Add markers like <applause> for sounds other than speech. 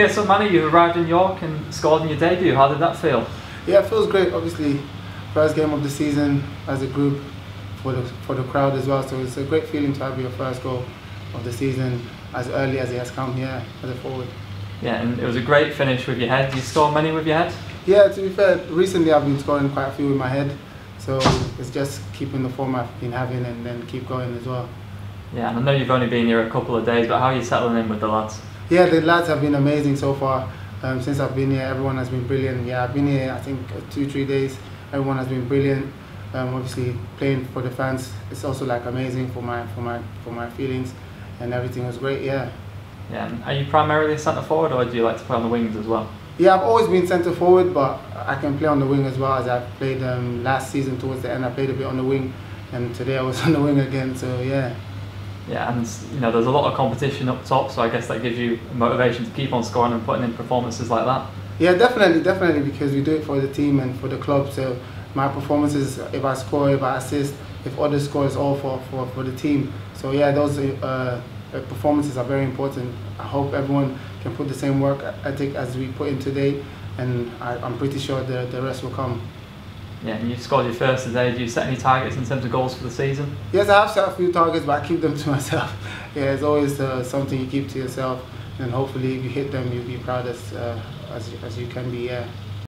Okay, so Manny, you arrived in York and scored in your debut. How did that feel? Yeah, it feels great. Obviously, first game of the season as a group for the for the crowd as well. So it's a great feeling to have your first goal of the season as early as it has come here as a forward. Yeah, and it was a great finish with your head. Did you score many with your head? Yeah, to be fair, recently I've been scoring quite a few with my head. So it's just keeping the form I've been having and then keep going as well. Yeah, and I know you've only been here a couple of days, but how are you settling in with the lads? Yeah, the lads have been amazing so far. Um, since I've been here, everyone has been brilliant. Yeah, I've been here, I think, uh, two, three days. Everyone has been brilliant. Um, obviously, playing for the fans, it's also like amazing for my for my for my feelings, and everything was great. Yeah. Yeah, are you primarily a centre forward, or do you like to play on the wings as well? Yeah, I've always been centre forward, but I can play on the wing as well. As I played um, last season towards the end, I played a bit on the wing, and today I was <laughs> on the wing again. So yeah. Yeah, and you know there's a lot of competition up top, so I guess that gives you motivation to keep on scoring and putting in performances like that. Yeah, definitely, definitely, because we do it for the team and for the club. So my performances, if I score, if I assist, if others score, it's all for, for, for the team. So yeah, those uh, uh, performances are very important. I hope everyone can put the same work ethic as we put in today, and I, I'm pretty sure the, the rest will come. Yeah, and you scored your first today. Do you set any targets in terms of goals for the season? Yes, I have set a few targets, but I keep them <laughs> to myself. yeah, it's always uh, something you keep to yourself, and hopefully if you hit them, you'll be proud as, uh, as, as you can be, yeah.